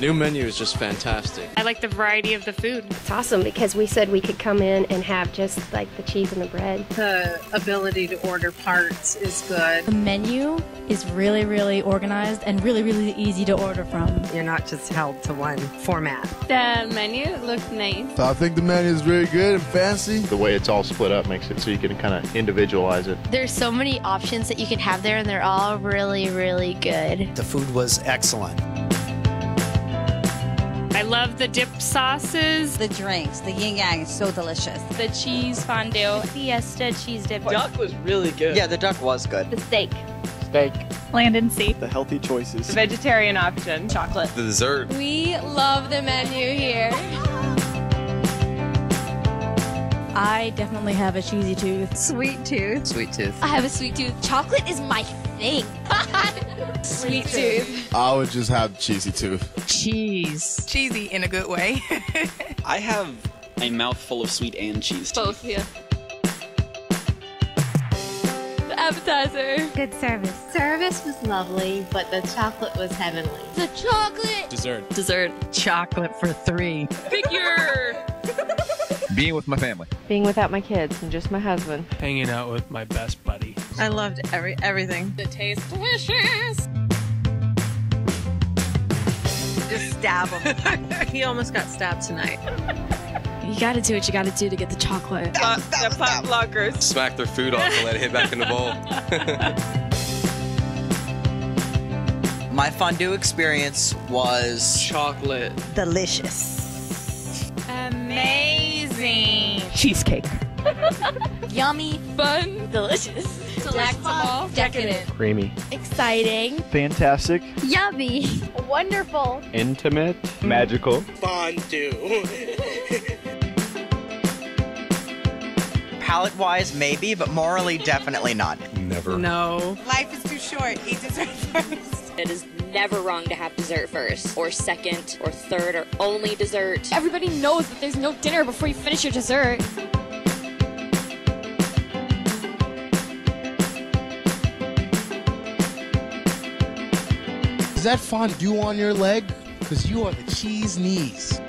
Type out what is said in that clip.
new menu is just fantastic. I like the variety of the food. It's awesome because we said we could come in and have just like the cheese and the bread. The ability to order parts is good. The menu is really, really organized and really, really easy to order from. You're not just held to one format. The menu looks nice. I think the menu is very good and fancy. The way it's all split up makes it so you can kind of individualize it. There's so many options that you can have there, and they're all really, really good. The food was excellent. I love the dip sauces. The drinks, the yin yang is so delicious. The cheese fondue, fiesta cheese dip. Duck was really good. Yeah, the duck was good. The steak. Steak. Land and sea. The healthy choices. The vegetarian option. Chocolate. The dessert. We love the menu here. I definitely have a cheesy tooth. Sweet tooth. Sweet tooth. I have a sweet tooth. Chocolate is my thing. Sweet tooth. I would just have cheesy tooth. Cheese. Cheesy in a good way. I have a mouthful of sweet and cheese. Both, yeah. The appetizer. Good service. Service was lovely, but the chocolate was heavenly. The chocolate. Dessert. Dessert. Chocolate for three. Figure. Being with my family. Being without my kids and just my husband. Hanging out with my best buddy. I loved every everything. The taste delicious. Just stab him. he almost got stabbed tonight. You gotta do what you gotta do to get the chocolate. Uh, the pop blockers. Smack their food off and let it hit back in the bowl. My fondue experience was Chocolate. Delicious. Amazing. Cheesecake. Yummy. Fun. Delicious. Delectable. Decadent. Creamy. Exciting. Fantastic. Yummy. Wonderful. Intimate. Mm. Magical. Fondue. palate wise, maybe, but morally, definitely not. Never. No. Life is too short. Eat dessert first. It is never wrong to have dessert first, or second, or third, or only dessert. Everybody knows that there's no dinner before you finish your dessert. Is that fondue on your leg? Because you are the cheese knees.